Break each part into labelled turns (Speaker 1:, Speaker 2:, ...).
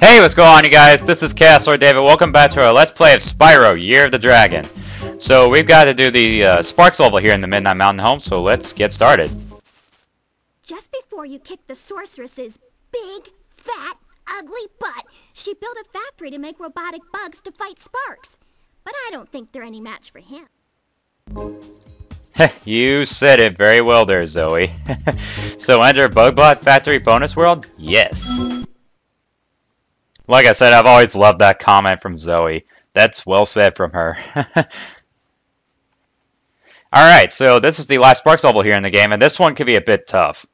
Speaker 1: Hey, what's going on, you guys? This is Lord David. Welcome back to our Let's Play of Spyro, Year of the Dragon. So, we've got to do the uh, Sparx level here in the Midnight Mountain home, so let's get started.
Speaker 2: Just before you kicked the sorceress's big, fat, ugly butt, she built a factory to make robotic bugs to fight Sparx. But I don't think they're any match for him.
Speaker 1: you said it very well there, Zoe. so, enter Bugbot Factory Bonus World? Yes. Like I said, I've always loved that comment from Zoe. That's well said from her. Alright, so this is the last Sparx level here in the game, and this one could be a bit tough.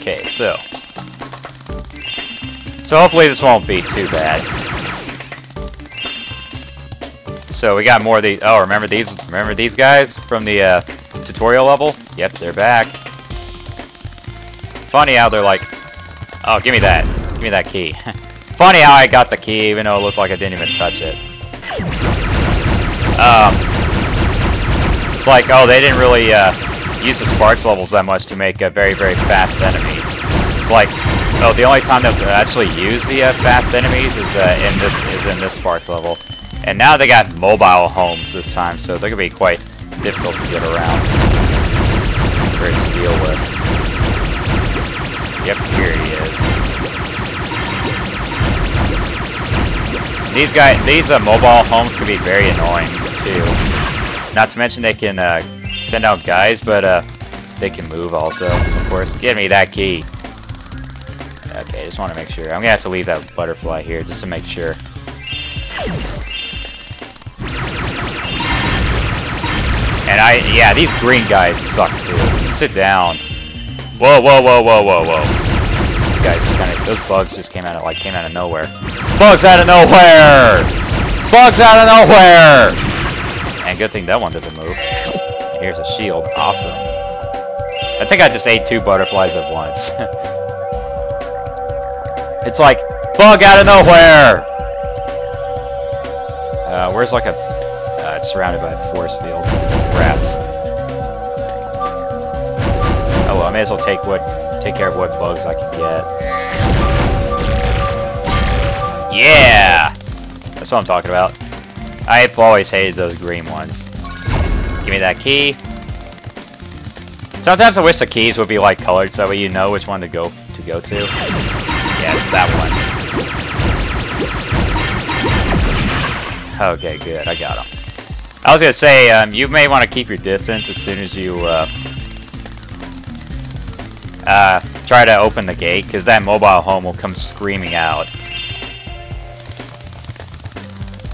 Speaker 1: Okay, so... So hopefully this won't be too bad. So we got more of these... Oh, remember these Remember these guys from the uh, tutorial level? Yep, they're back. Funny how they're like, Oh, give me that. Give me that key. Funny how I got the key, even though it looked like I didn't even touch it. Um, it's like, oh, they didn't really uh, use the Sparx levels that much to make uh, very, very fast enemies. It's like, oh, the only time they've actually used the uh, fast enemies is uh, in this is in this Sparx level. And now they got mobile homes this time, so they're gonna be quite difficult to get around it to deal with. Yep, here he is. These guys, these uh, mobile homes can be very annoying too. Not to mention they can uh, send out guys, but uh, they can move also, of course. Give me that key. Okay, just want to make sure. I'm gonna have to leave that butterfly here just to make sure. And I, yeah, these green guys suck too. Sit down. Whoa, whoa, whoa, whoa, whoa, whoa. These guys just kind of, those bugs just came out of, like, came out of nowhere. Bugs out of nowhere! Bugs out of nowhere! And good thing that one doesn't move. And here's a shield. Awesome. I think I just ate two butterflies at once. it's like, bug out of nowhere! Uh, where's like a, uh, it's surrounded by a force field. Rats. May as well take what, take care of what bugs I can get. Yeah! That's what I'm talking about. I've always hated those green ones. Give me that key. Sometimes I wish the keys would be like colored so you know which one to go to go to. Yeah, it's that one. Okay, good. I got him. I was gonna say, um, you may want to keep your distance as soon as you uh, uh, try to open the gate, because that mobile home will come screaming out.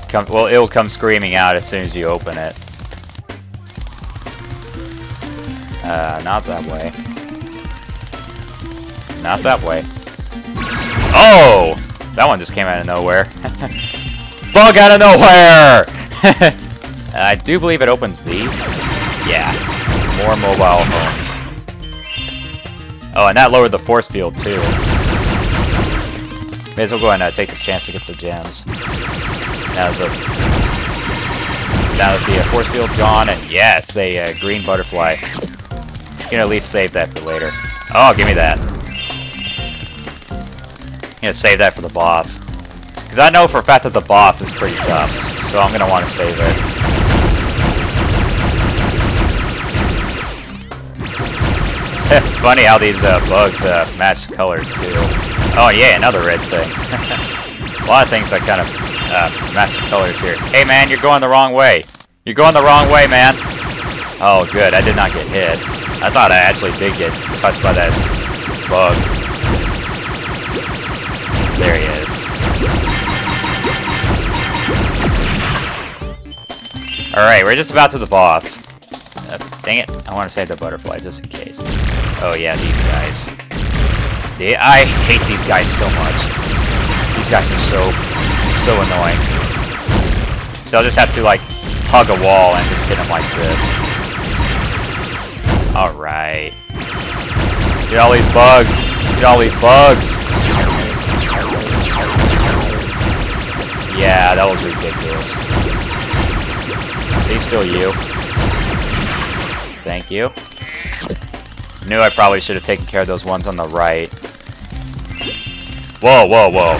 Speaker 1: Come, well, it'll come screaming out as soon as you open it. Uh, not that way. Not that way. Oh! That one just came out of nowhere. Bug out of nowhere! I do believe it opens these. Yeah. More mobile homes. Oh, and that lowered the force field too. May as well go and uh, take this chance to get the gems. Now that the, now that the uh, force field's gone, and yes, a uh, green butterfly. You can at least save that for later. Oh, give me that. I'm gonna save that for the boss. Because I know for a fact that the boss is pretty tough, so I'm gonna want to save it. Funny how these uh, bugs uh, match colors too. Oh yeah, another red thing. a lot of things that kind of uh, match the colors here. Hey man, you're going the wrong way. You're going the wrong way, man. Oh good, I did not get hit. I thought I actually did get touched by that bug. There he is. Alright, we're just about to the boss. Uh, dang it, I want to save the butterfly just in case. Oh yeah, these guys. They, I hate these guys so much. These guys are so, so annoying. So I'll just have to like, hug a wall and just hit them like this. Alright. Get all these bugs! Get all these bugs! Yeah, that was ridiculous. Stay still, you. Thank you. Knew I probably should have taken care of those ones on the right. Whoa, whoa, whoa.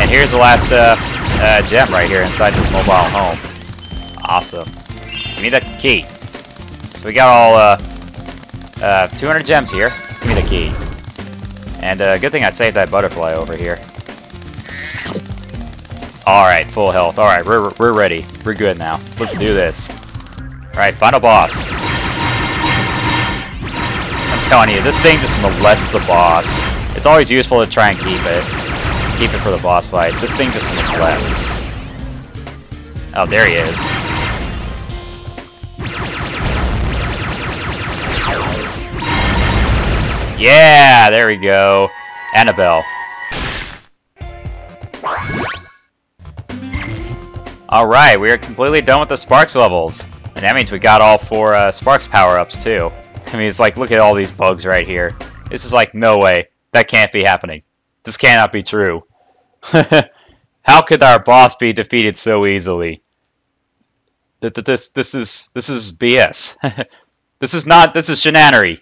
Speaker 1: And here's the last uh, uh, gem right here inside this mobile home. Awesome. Give me the key. So we got all uh, uh, 200 gems here. Give me the key. And uh, good thing I saved that butterfly over here. Alright, full health. Alright, we're, we're ready. We're good now. Let's do this. Alright, final boss. Telling you, this thing just molests the boss. It's always useful to try and keep it. Keep it for the boss fight. This thing just molests. Oh, there he is. Yeah, there we go. Annabelle. Alright, we are completely done with the Sparx levels. And that means we got all four uh, Sparx power-ups, too. I mean, it's like, look at all these bugs right here. This is like, no way. That can't be happening. This cannot be true. How could our boss be defeated so easily? This, this is, this is BS. this is not, this is shenanery.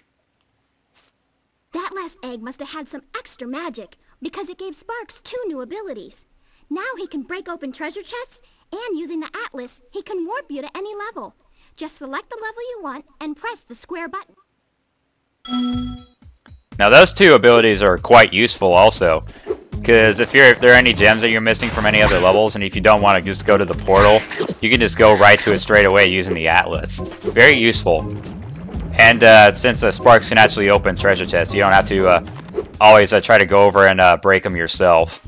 Speaker 2: That last egg must have had some extra magic, because it gave Sparx two new abilities. Now he can break open treasure chests, and using the Atlas, he can warp you to any level. Just select the level you want, and press the square button.
Speaker 1: Now those two abilities are quite useful also. Because if, if there are any gems that you're missing from any other levels, and if you don't want to just go to the portal, you can just go right to it straight away using the Atlas. Very useful. And uh, since uh, Sparx can actually open treasure chests, you don't have to uh, always uh, try to go over and uh, break them yourself.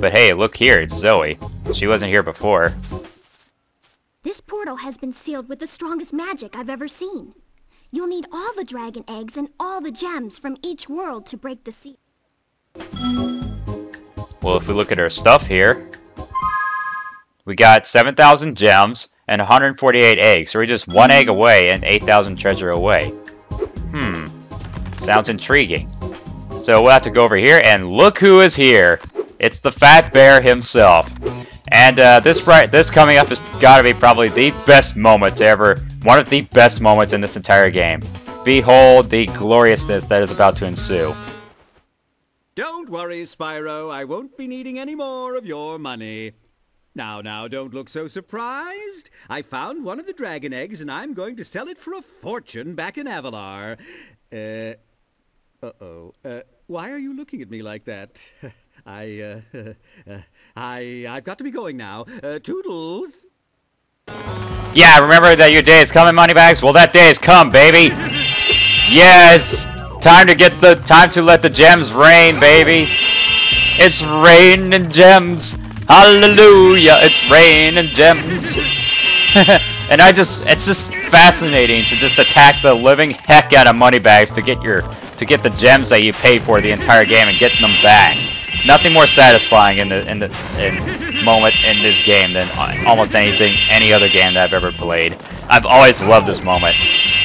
Speaker 1: But hey, look here, it's Zoe. She wasn't here before.
Speaker 2: Portal has been sealed with the strongest magic I've ever seen. You'll need all the dragon eggs and all the gems from each world to break the seal.
Speaker 1: Well, if we look at our stuff here, we got 7,000 gems and 148 eggs. So we're just one egg away and 8,000 treasure away. Hmm. Sounds intriguing. So we'll have to go over here and look who is here. It's the Fat Bear himself. And uh, this right, this coming up has got to be probably the best moment ever, one of the best moments in this entire game. Behold the gloriousness that is about to ensue.
Speaker 3: Don't worry, Spyro. I won't be needing any more of your money. Now, now, don't look so surprised. I found one of the dragon eggs, and I'm going to sell it for a fortune back in Avalar. Uh, uh-oh. Uh, why are you looking at me like that? I, uh, uh, I, I've got to be going now. Uh, toodles!
Speaker 1: Yeah, remember that your day is coming, Moneybags? Well, that day has come, baby! Yes! Time to get the, time to let the gems rain, baby! It's rain and gems! Hallelujah! It's rain and gems! and I just, it's just fascinating to just attack the living heck out of Moneybags to get your, to get the gems that you paid for the entire game and getting them back. Nothing more satisfying in the in the in moment in this game than almost anything any other game that I've ever played. I've always loved this moment.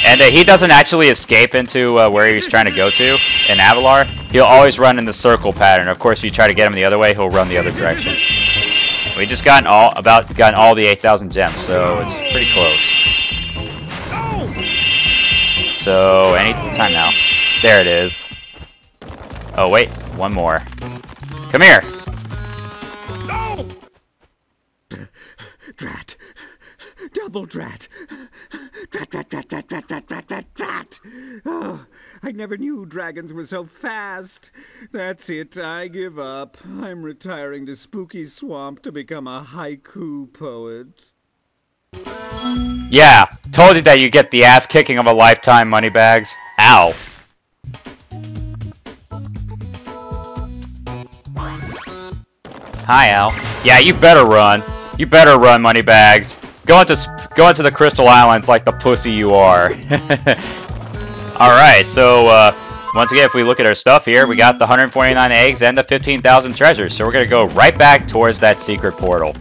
Speaker 1: And uh, he doesn't actually escape into uh, where he's trying to go to in Avalar. He'll always run in the circle pattern. Of course, if you try to get him the other way, he'll run the other direction. We just gotten all about gotten all the 8,000 gems, so it's pretty close. So any time now. There it is. Oh wait, one more. Come here.
Speaker 3: No! Drat. Double drat. Drat, drat, drat, drat, drat, drat, drat, drat, drat. Oh, I never knew dragons were so fast. That's it, I give up. I'm retiring to Spooky Swamp to become a haiku poet.
Speaker 1: Yeah, told you that you get the ass kicking of a lifetime, Moneybags. Ow. Hi, Al. Yeah, you better run. You better run, Moneybags. Go into go into the Crystal Islands like the pussy you are. All right, so uh, once again, if we look at our stuff here, we got the 149 eggs and the 15,000 treasures. So we're gonna go right back towards that secret portal.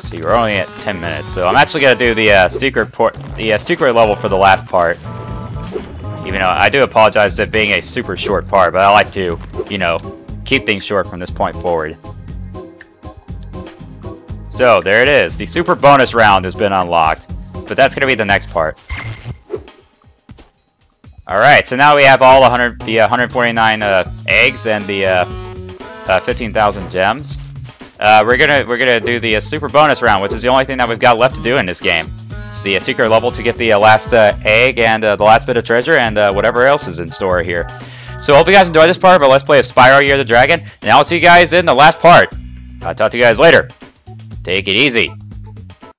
Speaker 1: See, we're only at 10 minutes, so I'm actually gonna do the uh, secret port, the uh, secret level for the last part. Even though I do apologize it being a super short part, but I like to, you know, keep things short from this point forward. So, there it is. The super bonus round has been unlocked. But that's going to be the next part. Alright, so now we have all 100, the 149 uh, eggs and the uh, uh, 15,000 gems, uh, we're gonna we're gonna do the uh, super bonus round, which is the only thing that we've got left to do in this game. It's the uh, secret level to get the uh, last egg and the last bit of treasure and whatever else is in store here. So hope you guys enjoyed this part of our Let's Play of Spyro Year of the Dragon, and I'll see you guys in the last part. I'll talk to you guys later. Take it easy.